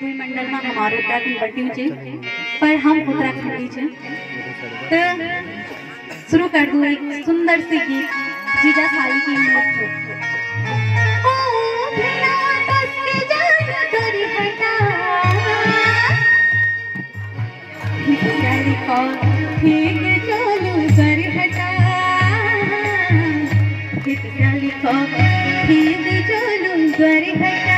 दुई मंडल में हमारो उत्तराखंड बटी छे पर हम उत्तराखंडी छे तो शुरू कर दूँ एक सुंदर सी गीत, जीजा साली की को ठीक चलू कर हटा।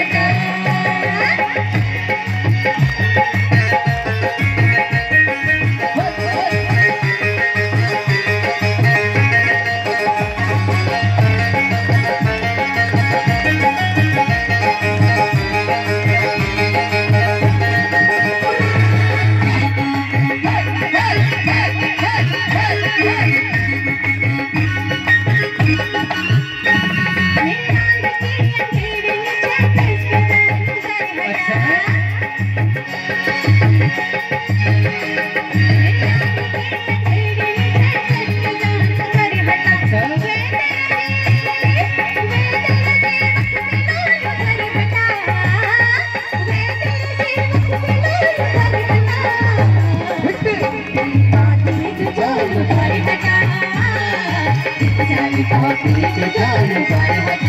कस के जान करी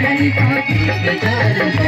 हटा का को कर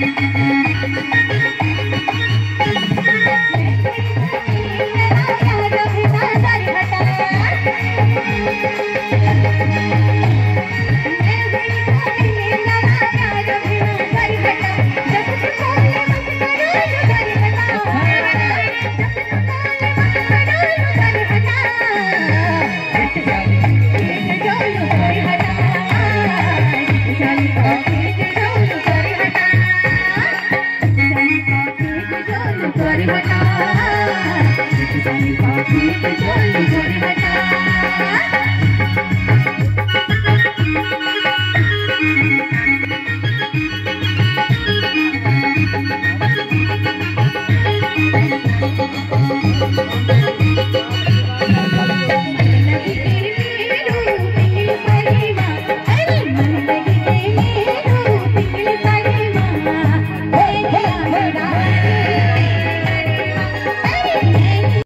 हटा Hey,